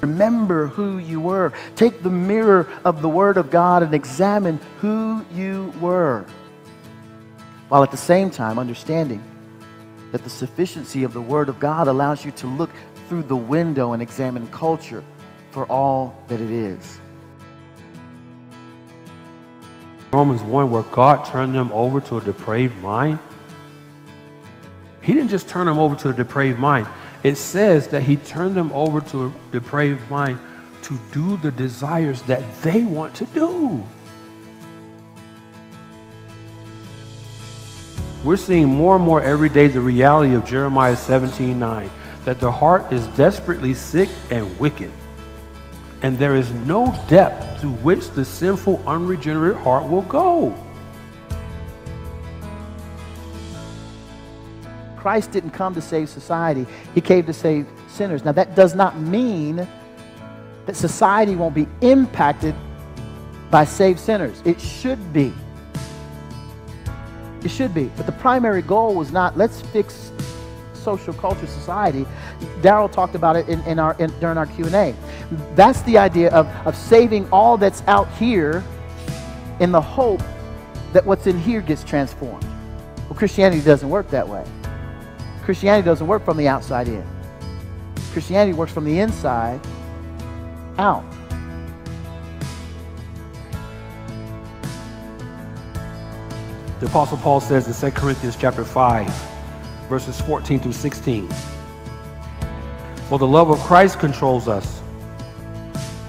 Remember who you were. Take the mirror of the Word of God and examine who you were. While at the same time understanding that the sufficiency of the Word of God allows you to look through the window and examine culture for all that it is. Romans 1, where God turned them over to a depraved mind. He didn't just turn them over to a depraved mind. It says that he turned them over to a depraved mind to do the desires that they want to do. We're seeing more and more every day the reality of Jeremiah 17 9, that the heart is desperately sick and wicked and there is no depth to which the sinful, unregenerate heart will go. Christ didn't come to save society, He came to save sinners. Now, that does not mean that society won't be impacted by saved sinners. It should be. It should be. But the primary goal was not let's fix social culture society. Daryl talked about it in, in our, in, during our Q&A. That's the idea of, of saving all that's out here in the hope that what's in here gets transformed. Well, Christianity doesn't work that way. Christianity doesn't work from the outside in. Christianity works from the inside out. The Apostle Paul says in 2 Corinthians chapter 5, verses 14 through 16. For the love of Christ controls us,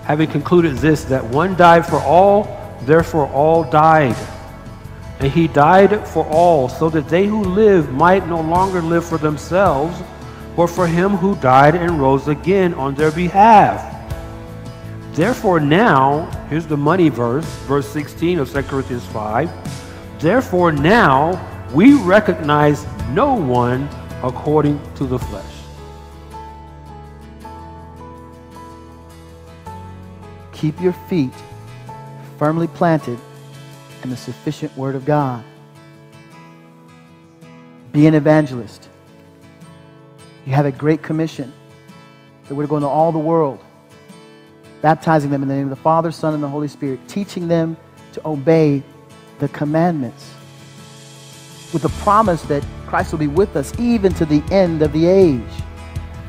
having concluded this, that one died for all, therefore all died. And he died for all, so that they who live might no longer live for themselves, but for him who died and rose again on their behalf. Therefore now, here's the money verse, verse 16 of 2 Corinthians 5. Therefore now we recognize no one according to the flesh. Keep your feet firmly planted in the sufficient Word of God. Be an evangelist. You have a great commission that we're going to all the world, baptizing them in the name of the Father, Son, and the Holy Spirit, teaching them to obey the commandments with the promise that Christ will be with us even to the end of the age.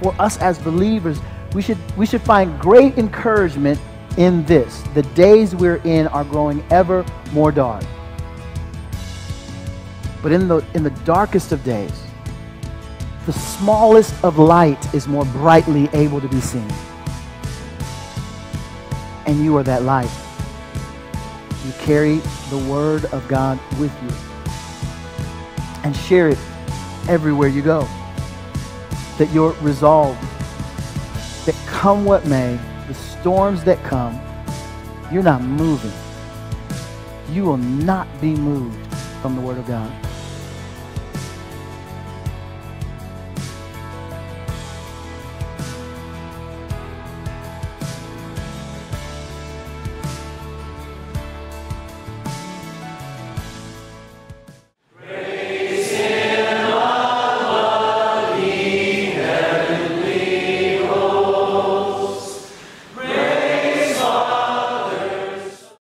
For us as believers, we should, we should find great encouragement in this. The days we're in are growing ever more dark. But in the, in the darkest of days, the smallest of light is more brightly able to be seen. And you are that light. You carry the Word of God with you and share it everywhere you go. That you're resolved, that come what may, storms that come, you're not moving. You will not be moved from the Word of God.